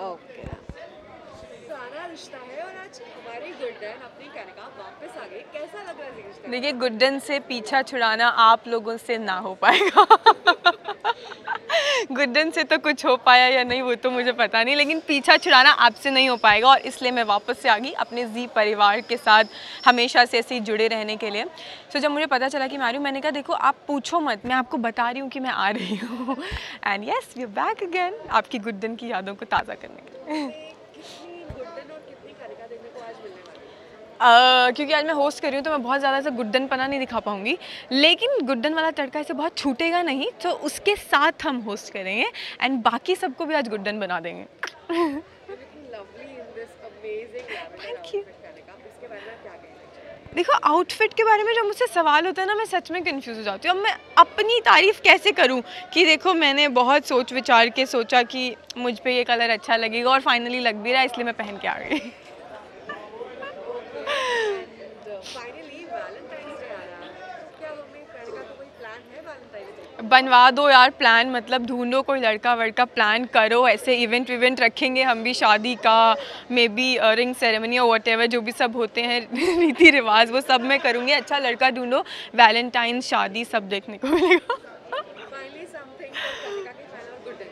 Okay और आज गुड्डन वापस कैसा देखिए गुड्डन से पीछा छुड़ाना आप लोगों से ना हो पाएगा। गुड्डन से तो कुछ हो पाया या नहीं वो तो मुझे पता नहीं लेकिन पीछा छुड़ाना आपसे नहीं हो पाएगा और इसलिए मैं वापस से आ गई अपने जी परिवार के साथ हमेशा से ऐसे ही जुड़े रहने के लिए। सो so, जब मुझे पता चला कि मैं आ रही हूँ मैंने कहा देखो आप पूछो मत मैं आपको बता रही हूँ कि मैं आ रही हूँ। And yes you back again आपकी गुड्डन की यादों को ताज़ा करने के लिए कितनी गुड्डन और कितनी कनिका देखने को आज मिलने वाली है क्योंकि आज मैं होस्ट कर रही हूँ तो मैं बहुत ज़्यादा ऐसा गुड्डन पना नहीं दिखा पाऊँगी। लेकिन गुड्डन वाला तड़का ऐसे बहुत छूटेगा नहीं तो उसके साथ हम होस्ट करेंगे एंड बाकी सबको भी आज गुड्डन बना देंगे। क्या कहेंगे देखो आउटफिट के बारे में जब मुझसे सवाल होता है ना, मैं सच में कंफ्यूज हो जाती हूँ। अब मैं अपनी तारीफ़ कैसे करूँ कि देखो, मैंने बहुत सोच विचार के सोचा कि मुझ पे ये कलर अच्छा लगेगा और फाइनली लग भी रहा है, इसलिए मैं पहन के आ गई एंड फाइनली वैलेंटाइंस डे आ रहा है क्या मम्मी कनिका का कोई प्लान है वैलेंटाइंस डे बनवा दो यार प्लान मतलब ढूंढो कोई लड़का वड़का प्लान करो, ऐसे इवेंट विवेंट रखेंगे हम भी, शादी का मे बी रिंग सेरेमनी और वट जो भी सब होते हैं रीति रिवाज वो सब मैं करूँगी। अच्छा लड़का ढूंढो वैलेंटाइन शादी सब देखने को मिलेगा फाइनली समथिंग कनिका के फ़ैन और गुड्डन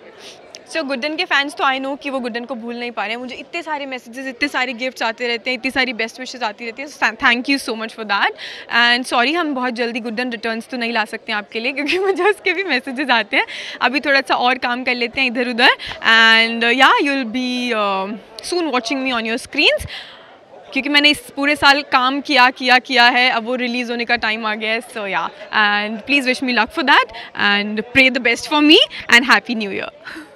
सो गुड्डन के फैंस तो आई नो कि वो गुड्डन को भूल नहीं पा रहे हैं। मुझे इतने सारे मैसेजेस इतने सारे गिफ्ट्स आते रहते हैं, इतनी सारी बेस्ट विशेज़ आती रहती हैं। Thank you so much for that and sorry हम बहुत जल्दी गुड्डन रिटर्न्स तो नहीं ला सकते हैं आपके लिए, क्योंकि मुझे उसके भी मैसेजेस आते हैं। अभी थोड़ा सा और काम कर लेते हैं इधर उधर। And yeah you will be soon watching me on your screens क्योंकि मैंने इस पूरे साल काम किया किया किया है। अब वो रिलीज़ होने का टाइम आ गया है। So yeah and please wish me luck for that and pray the best for me and happy new year